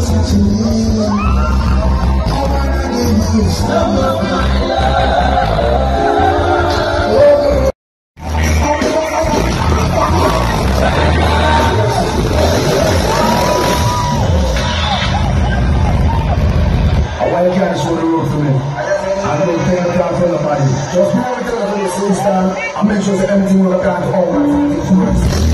Why you can't show the road for me? I don't think I can't tell nobody. Just know everything I'm doing is stand and make sure that everything will out to all my friends.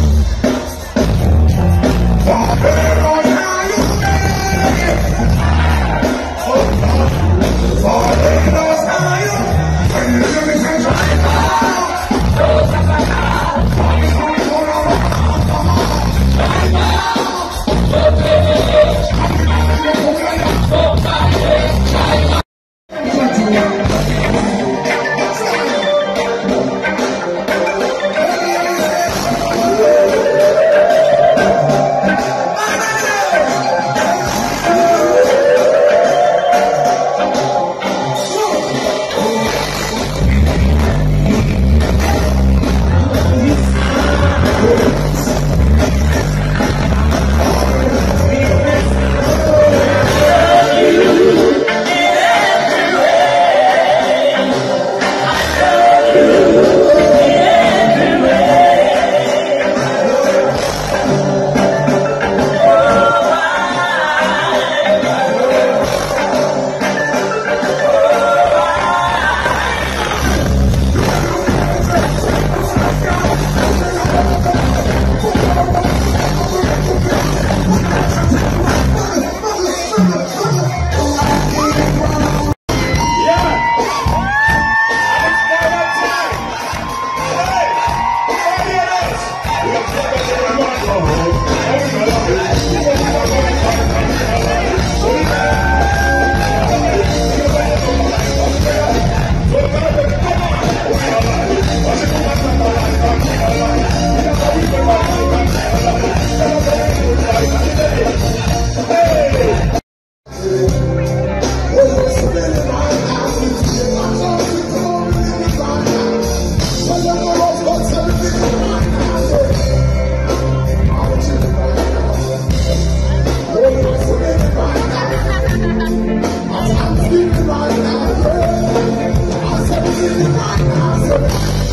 lazım.